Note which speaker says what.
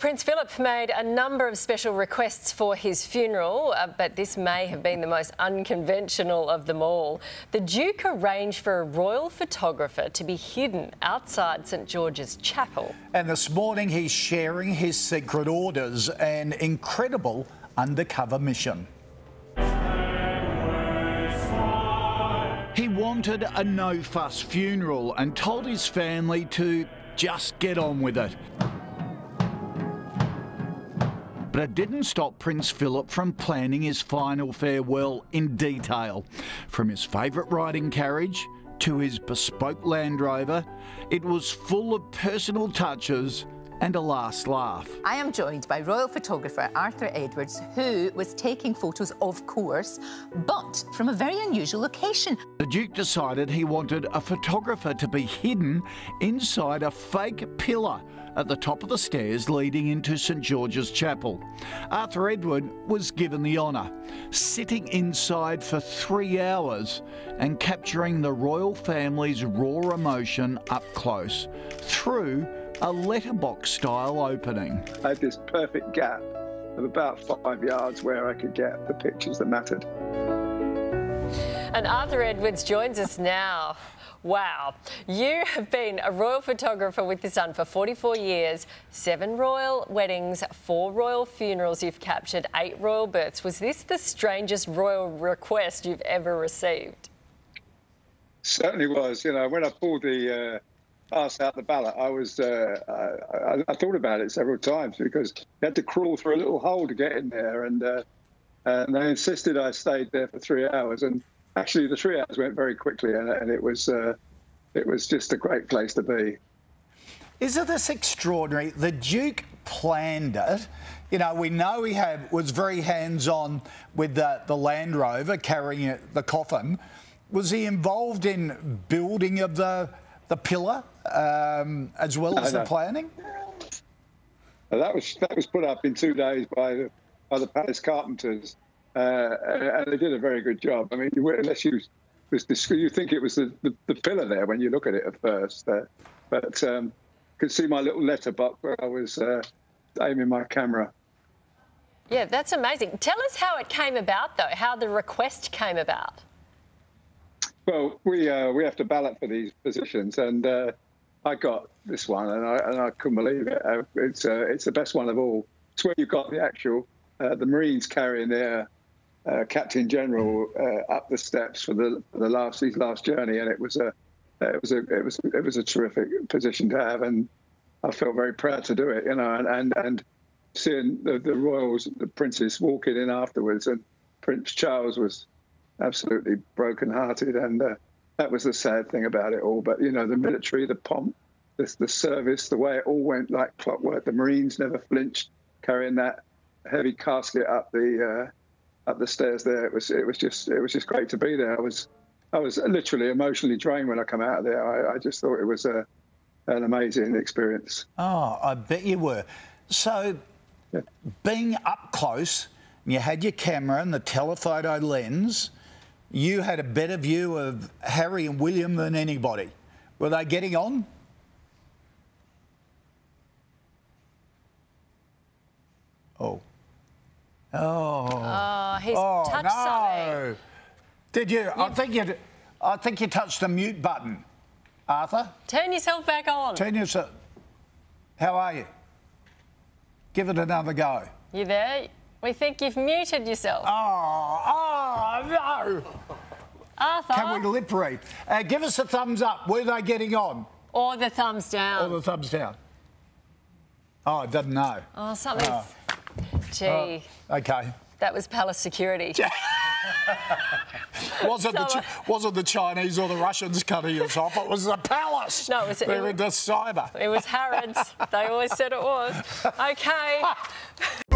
Speaker 1: Prince Philip made a number of special requests for his funeral, uh, but this may have been the most unconventional of them all. The Duke arranged for a royal photographer to be hidden outside St George's Chapel.
Speaker 2: And this morning he's sharing his secret orders, an incredible undercover mission. He wanted a no fuss funeral and told his family to just get on with it. But it didn't stop Prince Philip from planning his final farewell in detail. From his favourite riding carriage to his bespoke Land Rover, it was full of personal touches and a last laugh.
Speaker 3: I am joined by royal photographer Arthur Edwards, who was taking photos, of course, but from a very unusual location.
Speaker 2: The Duke decided he wanted a photographer to be hidden inside a fake pillar at the top of the stairs leading into St George's Chapel. Arthur Edward was given the honour, sitting inside for three hours and capturing the royal family's raw emotion up close through a letterbox style opening.
Speaker 4: I had this perfect gap of about five yards where I could get the pictures that mattered.
Speaker 1: And Arthur Edwards joins us now. Wow. You have been a royal photographer with The Sun for 44 years, seven royal weddings, four royal funerals you've captured, eight royal births. Was this the strangest royal request you've ever received?
Speaker 4: Certainly was. You know, when I pulled the uh, pass out the ballot, I was uh, I, I, thought about it several times because you had to crawl through a little hole to get in there, and uh, and they insisted I stayed there for three hours. And actually, the three hours went very quickly, and, and it was uh, it was just a great place to be.
Speaker 2: Isn't this extraordinary? The Duke planned it. You know, we know he had, was very hands-on with the, the Land Rover carrying it, the coffin. Was he involved in building of the the pillar um, as well as the planning?
Speaker 4: That was that was put up in two days by the by the palace carpenters, uh, and they did a very good job. I mean, unless you was you think it was the, the, the pillar there when you look at it at first, uh, but um, could see my little letterbox where I was uh, aiming my camera.
Speaker 1: Yeah, that's amazing. Tell us how it came about, though. How the request came about.
Speaker 4: Well, we uh, we have to ballot for these positions, and uh, I got this one, and I, and I couldn't believe it. Uh, it's uh, it's the best one of all. It's where you got the actual uh, the Marines carrying their uh, Captain General up the steps for the for the last his last journey, and it was a it was a it was it was a terrific position to have, and I felt very proud to do it. You know, and and, and seeing the, the royals, the princes walking in afterwards, and Prince Charles was absolutely broken-hearted, and uh, that was the sad thing about it all. But you know, the military, the pomp, the, the service, the way it all went like clockwork. The Marines never flinched, carrying that heavy casket up the uh, up the stairs. There, it was it was just it was just great to be there. I was I was literally emotionally drained when I come out of there. I, I just thought it was a an amazing experience.
Speaker 2: Oh, I bet you were. So, yeah. being up close, you had your camera and the telephoto lens you had a better view of Harry and William than anybody. Were they getting on? Oh. Oh.
Speaker 1: Oh, he's oh, touched no. something.
Speaker 2: Did you? you? I think you. I think you touched the mute button, Arthur.
Speaker 1: Turn yourself back on.
Speaker 2: Turn yourself. How are you? Give it another go.
Speaker 1: You there? We think you've muted yourself.
Speaker 2: Oh, oh no!
Speaker 1: Arthur.
Speaker 2: Can we lip read? Uh, give us a thumbs up. Were they getting on?
Speaker 1: Or the thumbs down.
Speaker 2: Or the thumbs down. Oh, I doesn't know.
Speaker 1: Oh, something's... Oh. Gee.
Speaker 2: Oh, okay.
Speaker 1: That was palace security.
Speaker 2: was, it the, was it the Chinese or the Russians cutting us off? It was the palace.
Speaker 1: No, it was...
Speaker 2: They're
Speaker 1: it,
Speaker 2: into cyber.
Speaker 1: It was Harrods. they always said it was. Okay.